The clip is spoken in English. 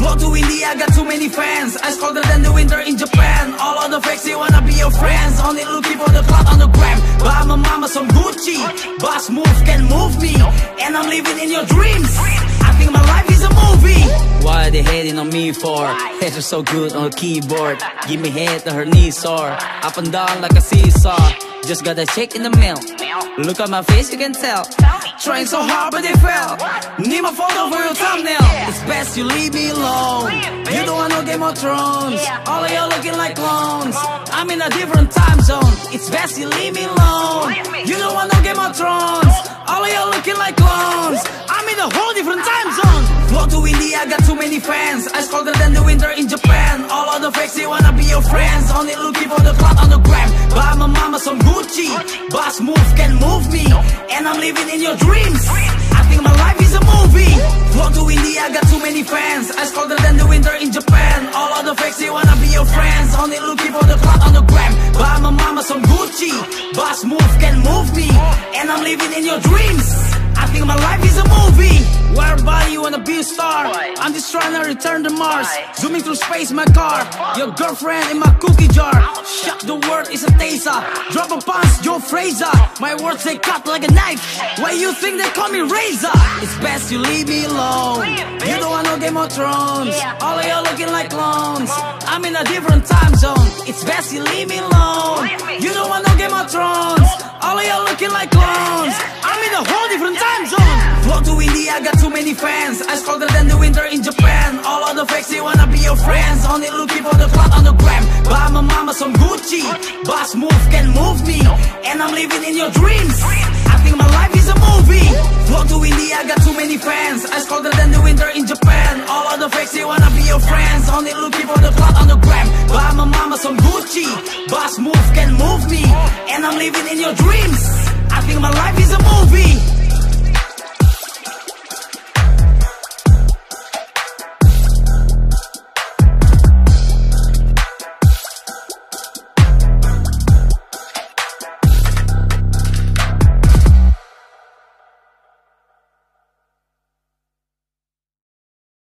Flow to India, got too many fans. Ice colder than the winter in Japan. All of the fakes, they wanna be your friends. Only looking for the clout on the gram. Buy my mama some Gucci. Boss move can move me. And I'm living in your dreams. I think my life is a movie. Why are they hating on me for? Heads are so good on the keyboard. Give me head to her knees sore. Up and down like a seesaw. Just got a check in the mail. Look at my face, you can tell. Trying so hard, but they fell. Need my photo for your thumbnail. It's best you leave me alone. You don't want no Game of Thrones. All of y'all looking like clones. I'm in a different time zone. It's best you leave me alone. You don't want no Game of Thrones. All of y'all looking like clones. I'm in a whole different time zone. Flow to India, I got too many fans. Ice colder than the winter in Japan. All of the fakes, they wanna be your friends. Only looking for the clout on the gram. Buy my mama some Gucci. Boss move can. And I'm living in your dreams. I think my life is a movie. Flow to India, got too many fans. Ice colder than the winter in Japan. All of the fakes, they wanna be your friends. Only looking for the clout on the gram. Buy my mama some Gucci. Boss move can move me. And I'm living in your dreams. I think my life is a movie. Where body you wanna be a star? I'm just trying to return to Mars. Zooming through space, my car. Your girlfriend in my cookie jar. Shut the word, it's a taser. Drop a punch, Joe Frazier. My words they cut like a knife. Why you think they call me Razor? It's best you leave me alone. You don't want no Game of Thrones. All of y'all looking like clones. I'm in a different time zone. It's best you leave me alone. You don't want no Game of Thrones. All of y'all looking like clones. I'm in a whole different time zone. Flow to India, got too many fans. Ice colder than the winter in Japan. All of the fakes, they wanna be your friends. Only looking for the clout on the gram. Buy my mama some Gucci. Boss move can move me. And I'm living in your dreams. I think my life is a movie. Flow to India, got too many fans. Ice colder than the winter in Japan. All of the fakes, they wanna be your friends. Only looking for the clout on the gram. Buy my mama some Gucci. Boss move can move me. And I'm living in your dreams. I think my life is.